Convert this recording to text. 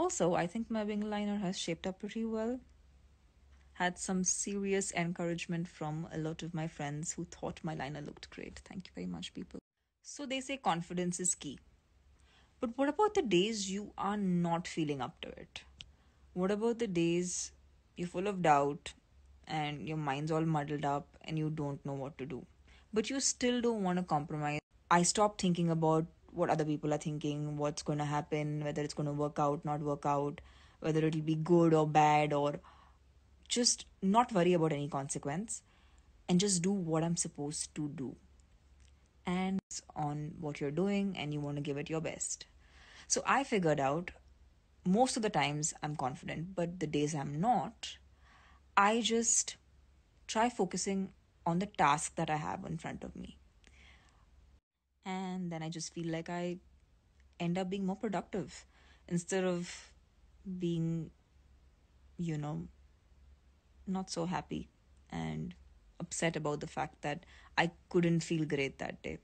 Also, I think my wing liner has shaped up pretty well. Had some serious encouragement from a lot of my friends who thought my liner looked great. Thank you very much, people. So, they say confidence is key. But what about the days you are not feeling up to it? What about the days you're full of doubt and your mind's all muddled up and you don't know what to do? But you still don't want to compromise. I stopped thinking about what other people are thinking, what's going to happen, whether it's going to work out, not work out, whether it'll be good or bad, or just not worry about any consequence and just do what I'm supposed to do. And on what you're doing, and you want to give it your best. So I figured out most of the times I'm confident, but the days I'm not, I just try focusing on the task that I have in front of me and then I just feel like I end up being more productive instead of being, you know, not so happy and upset about the fact that I couldn't feel great that day.